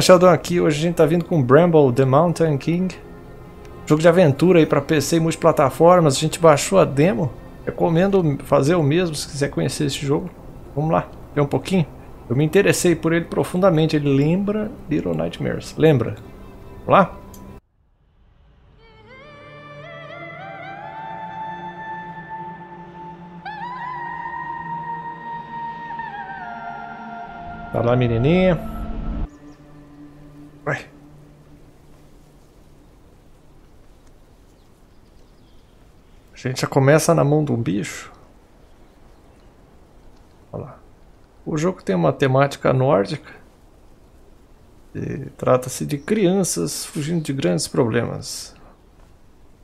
Sheldon aqui. Hoje a gente tá vindo com Bramble The Mountain King. Jogo de aventura aí pra PC e multiplataformas. A gente baixou a demo. Recomendo fazer o mesmo se quiser conhecer esse jogo. Vamos lá, ver um pouquinho. Eu me interessei por ele profundamente. Ele lembra Little Nightmares. Lembra? Vamos lá? Tá lá, menininha. Vai. A gente já começa na mão de um bicho. Olha lá. O jogo tem uma temática nórdica. Trata-se de crianças fugindo de grandes problemas.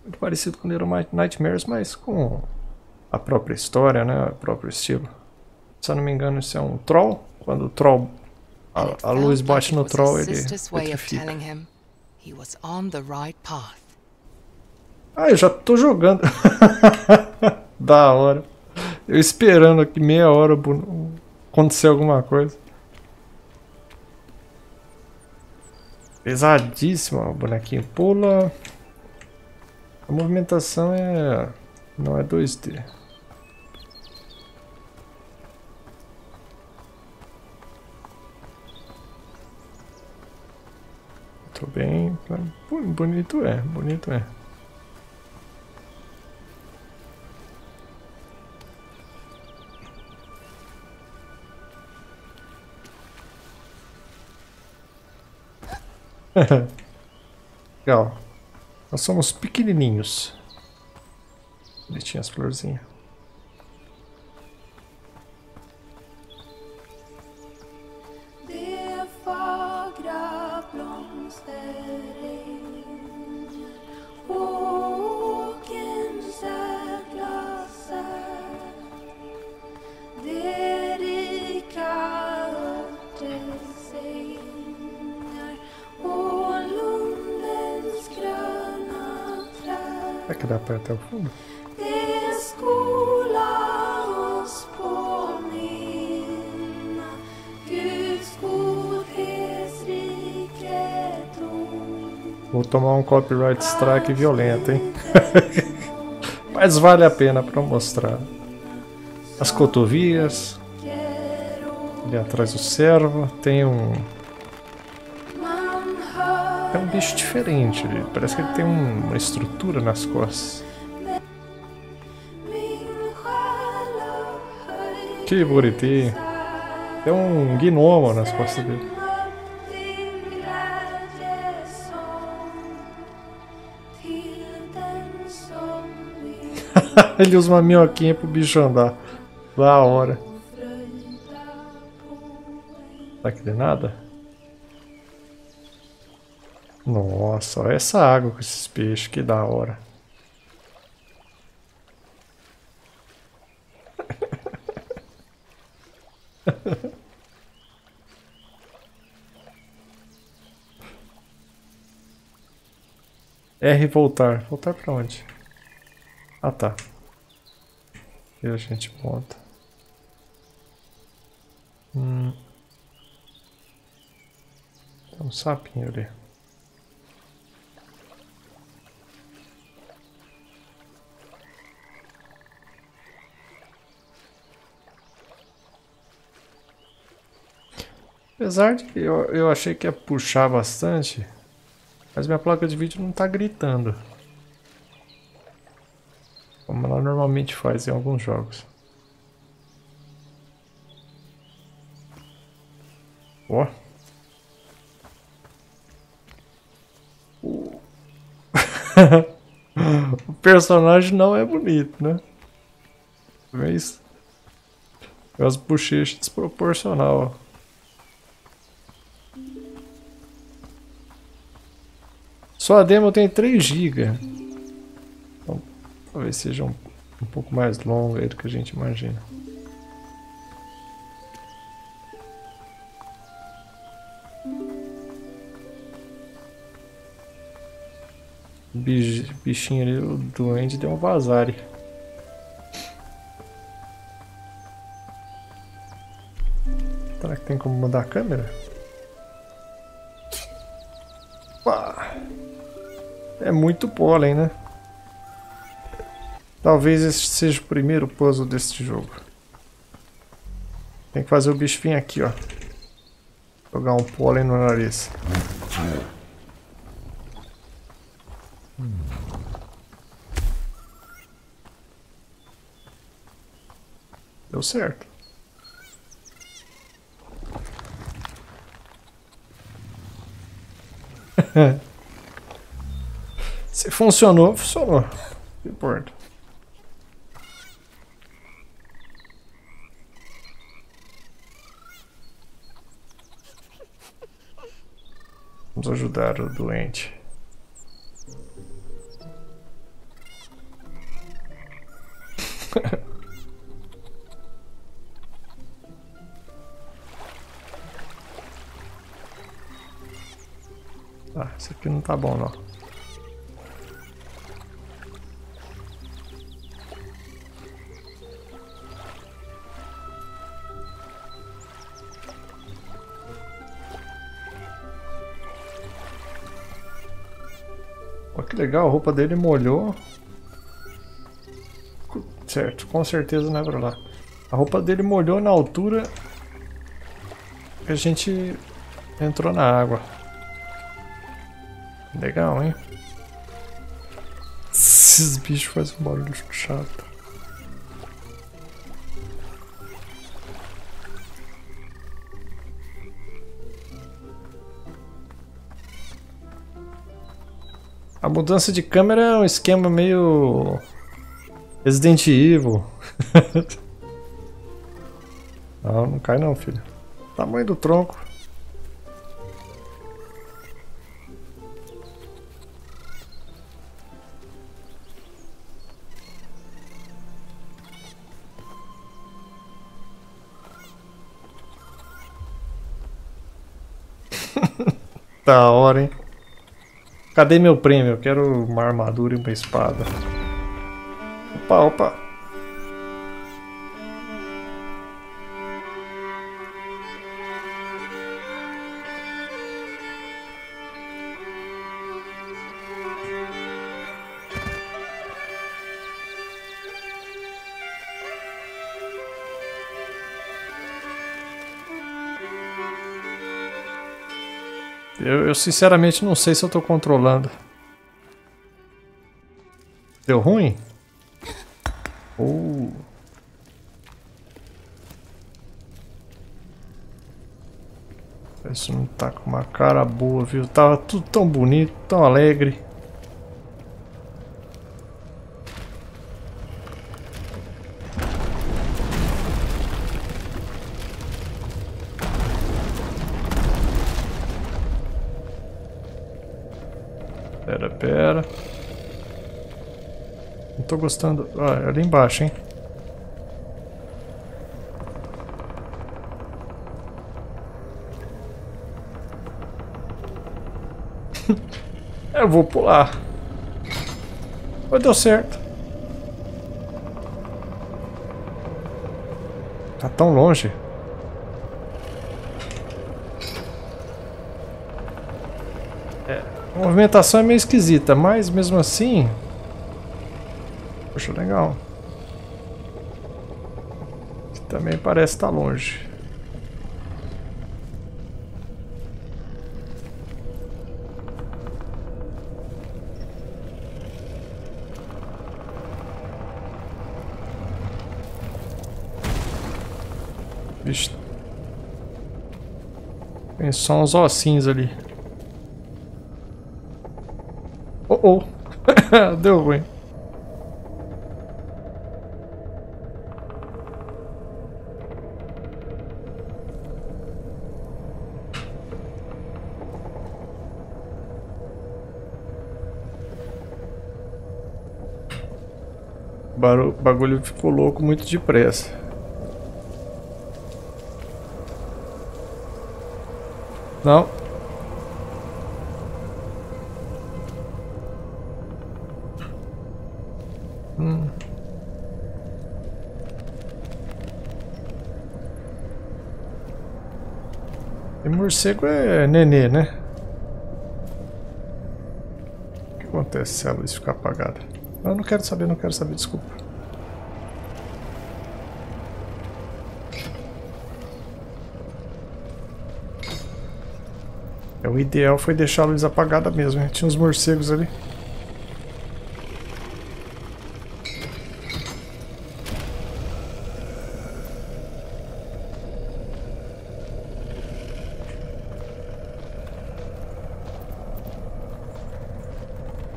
Muito parecido com Little Nightmares, mas com a própria história, né? O próprio estilo. Se eu não me engano, isso é um troll. Quando o troll. A, a luz bate no troll, ele petrifica. Ah, eu já tô jogando. da hora. Eu esperando aqui meia hora acontecer alguma coisa. Pesadíssimo, o bonequinho pula. A movimentação é. não é 2D. Tô bem. Bonito é, bonito é. Legal. Nós somos pequenininhos. Bonitinha as florzinhas. Que dá para até o fundo? Vou tomar um copyright strike violento, hein? Mas vale a pena para mostrar. As cotovias. Ali atrás do servo. Tem um é um bicho diferente. Parece que ele tem um, uma estrutura nas costas. Que bonitinho. Tem um gnomo nas costas dele. ele usa uma minhoquinha pro bicho andar. Da hora. Será que tem nada? Nossa, olha essa água com esses peixes, que da hora. R voltar. Voltar pra onde? Ah tá. E a gente monta. Hum. Tem um sapinho ali. Apesar de que eu, eu achei que ia puxar bastante, mas minha placa de vídeo não está gritando. Como ela normalmente faz em alguns jogos. Ó. Oh. o personagem não é bonito, né? Mas... As bochechas desproporcional, ó. Só a demo tem 3 GB. Então, talvez seja um, um pouco mais longa do que a gente imagina. Bichinho ali, o doente deu um vazare. Será que tem como mudar a câmera? É muito pólen, né? Talvez esse seja o primeiro puzzle desse jogo. Tem que fazer o bicho vir aqui, ó. Jogar um pólen no nariz. Deu certo. Se funcionou, funcionou. Não importa. Vamos ajudar o doente. ah, isso aqui não tá bom não. Legal, a roupa dele molhou. Certo, com certeza não é pra lá. A roupa dele molhou na altura que a gente entrou na água. Legal, hein? Esses bichos fazem um barulho chato. Mudança de câmera é um esquema meio... Resident Evil. não, não cai não, filho. Tamanho do tronco. da hora, hein? Cadê meu prêmio? Eu quero uma armadura e uma espada. Opa, opa. Eu, sinceramente não sei se eu tô controlando. Deu ruim? Uh. Isso não tá com uma cara boa, viu? Tava tudo tão bonito, tão alegre. Tô gostando. Ah, é ali embaixo, hein? Eu vou pular. Mas deu certo. Tá tão longe. A movimentação é meio esquisita, mas mesmo assim... Poxa, legal. Também parece estar longe. Vixe. Tem só uns ossinhos ali. Oh, oh. Deu ruim. O bagulho ficou louco muito depressa. Não, morcego é nenê, né? acontece se a luz ficar apagada? Eu não quero saber, não quero saber, desculpa. O ideal foi deixar a luz apagada mesmo, hein? tinha uns morcegos ali.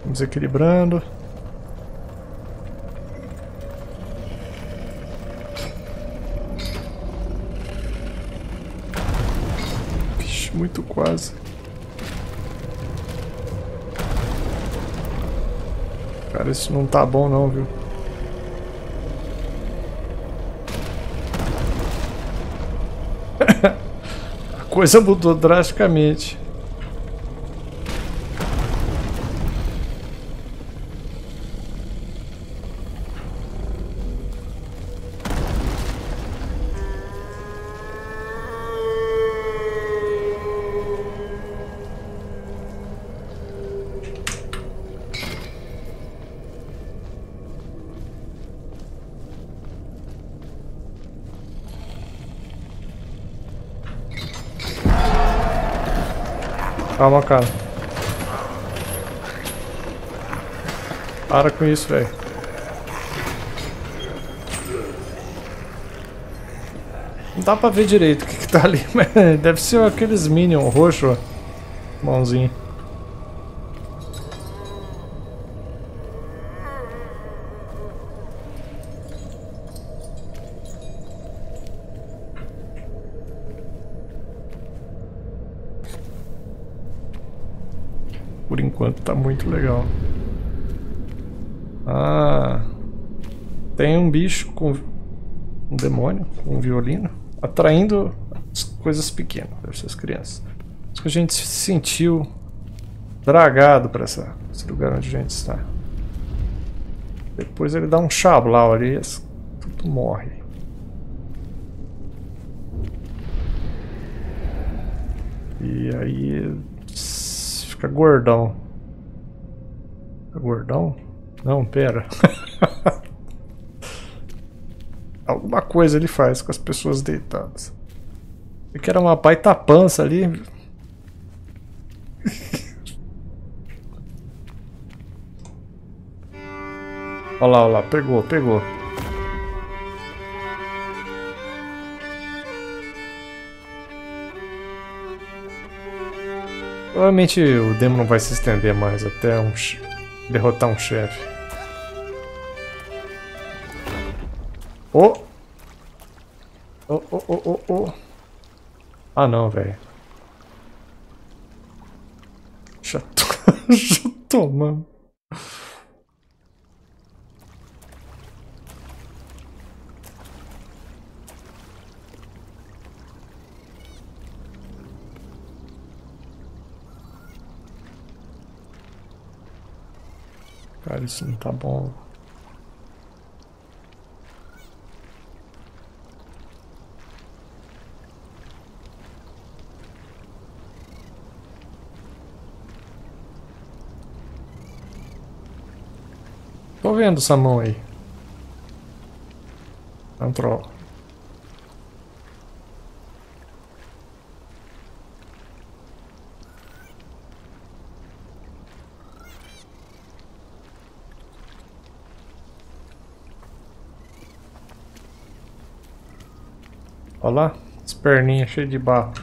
Desequilibrando. Muito quase. Cara, isso não tá bom não, viu? A coisa mudou drasticamente. Calma, cara. Para com isso, velho. Não dá pra ver direito o que, que tá ali, mas deve ser aqueles Minion roxo, mãozinho. Enquanto tá muito legal. Ah, tem um bicho com um demônio com um violino atraindo as coisas pequenas, deve ser as crianças. Acho que a gente se sentiu dragado para esse lugar onde a gente está. Depois ele dá um chablau ali e tudo morre. E aí fica gordão. Fica gordão? Não, pera. Alguma coisa ele faz com as pessoas deitadas. E que era uma baita pança ali. olha lá, olha lá, pegou, pegou. Provavelmente o demo não vai se estender mais até um derrotar um chefe. Oh! Oh, oh, oh, oh, oh. Ah não, velho. Já tô... Já tô, mano. Cara, isso não tá bom. Tô vendo essa mão aí. Entrou. Lá, as perninhas cheias de barro.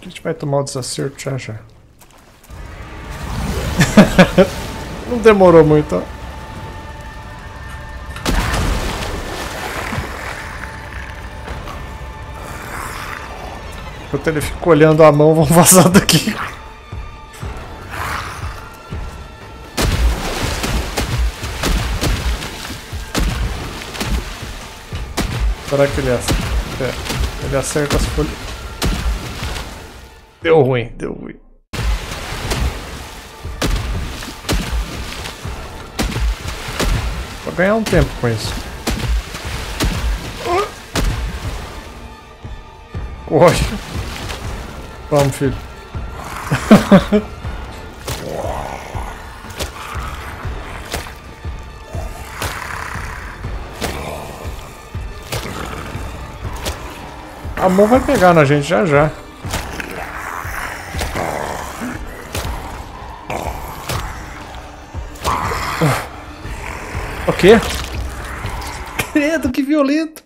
A gente vai tomar o desacerto já já. Não demorou muito, ó. Enquanto ele fica olhando a mão, vamos vazar daqui. Será que ele acerta? É, ele acerta as folhas. Deu ruim, deu ruim. Vou ganhar um tempo com isso. Corre. Vamos, filho. A mão vai pegar na gente já já. O quê? Credo, que violento!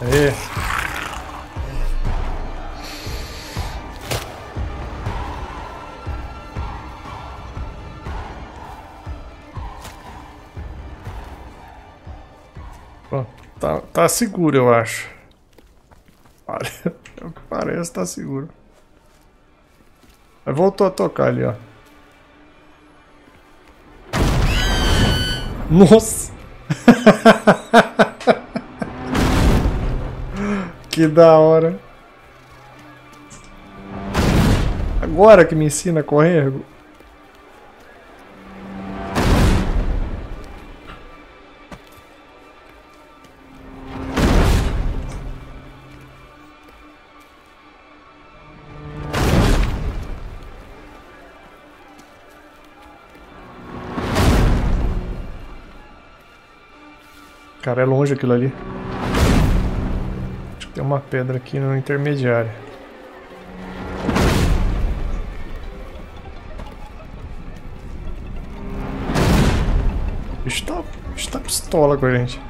Aê. Tá, seguro, eu acho. Parece tá seguro. Mas voltou a tocar ali, ó. Nossa! que da hora. Agora que me ensina a correr. Cara, é longe aquilo ali. Acho que tem uma pedra aqui no intermediário. O tá, bicho tá pistola com a gente.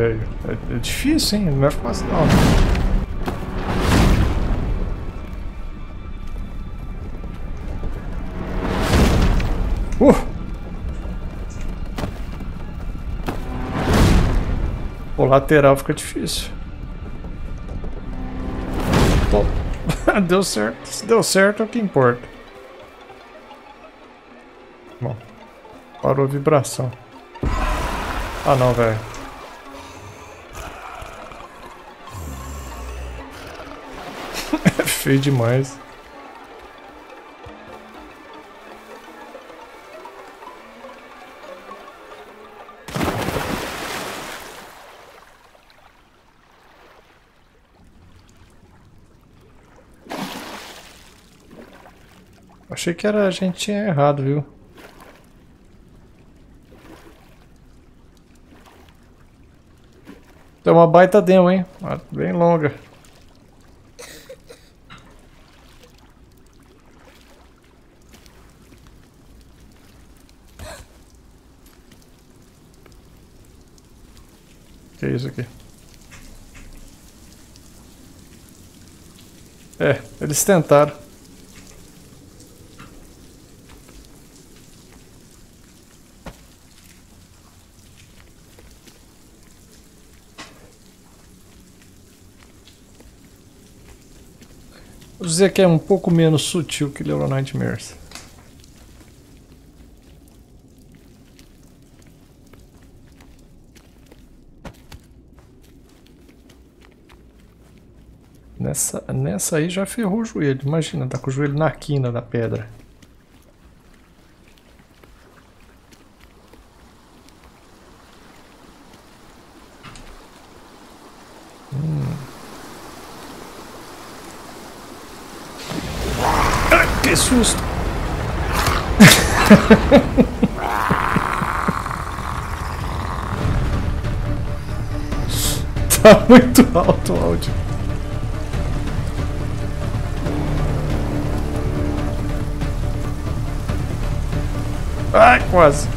Velho. É, é, difícil, hein? Não é fácil não. Uh! O lateral fica difícil. deu certo. Se deu certo é o que importa. Bom. Parou a vibração. Ah não, velho. Feio demais. Achei que era a gente tinha errado, viu? Tem uma baita demo, hein? Bem longa. Que é isso aqui? É, eles tentaram. Vou dizer que é um pouco menos sutil que Little Nightmares. Nessa, nessa aí já ferrou o joelho. Imagina, tá com o joelho na quina da pedra. Hum. Ah, que susto! tá muito alto o áudio. Ai, quase.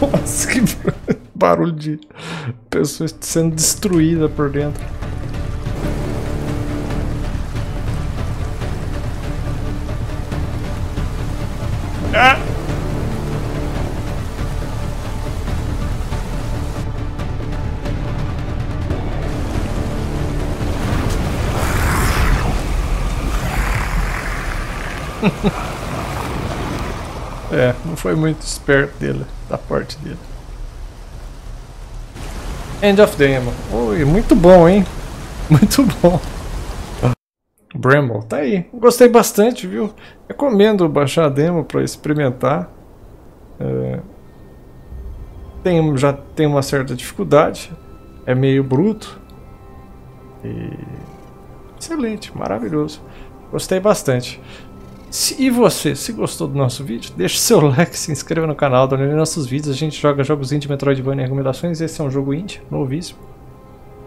Nossa, que barulho de pessoas sendo destruída por dentro. Ah! Foi muito esperto dele, da parte dele. End of Demo. Oi, muito bom, hein? Muito bom. Bramble, tá aí. Gostei bastante, viu? Recomendo baixar a demo para experimentar. É... Tem, já tem uma certa dificuldade. É meio bruto. E... Excelente, maravilhoso. Gostei bastante. E você, se gostou do nosso vídeo, deixe seu like, se inscreva no canal, dá nossos vídeos. A gente joga jogos indie, Metroidvania e recomendações. Esse é um jogo indie, novíssimo.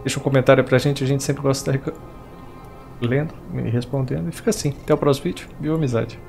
Deixa um comentário pra gente, a gente sempre gosta de lendo, me respondendo. E fica assim. Até o próximo vídeo. Viu amizade.